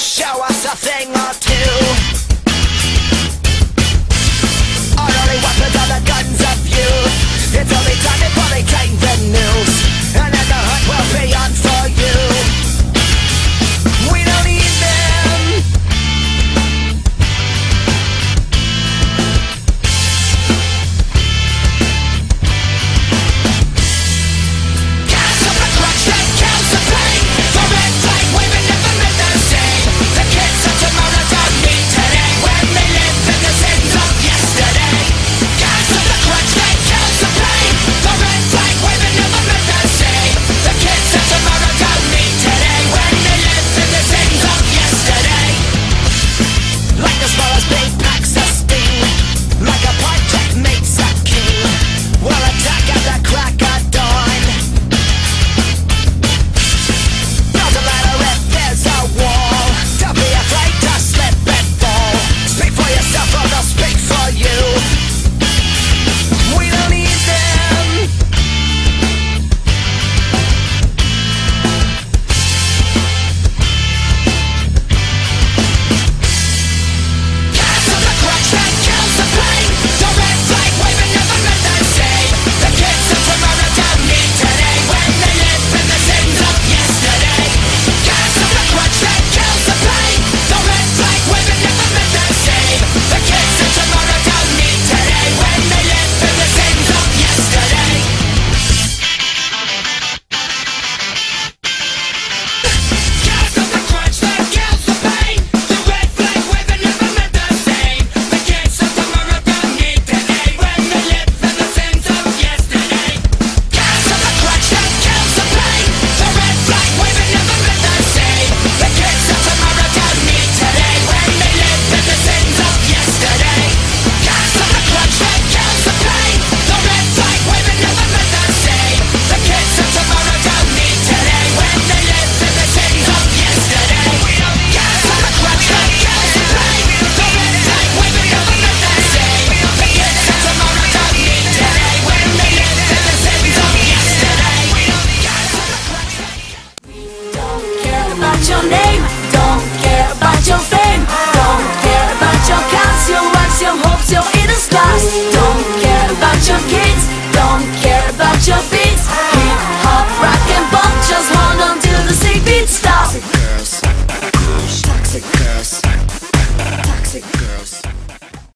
show us a thing or two.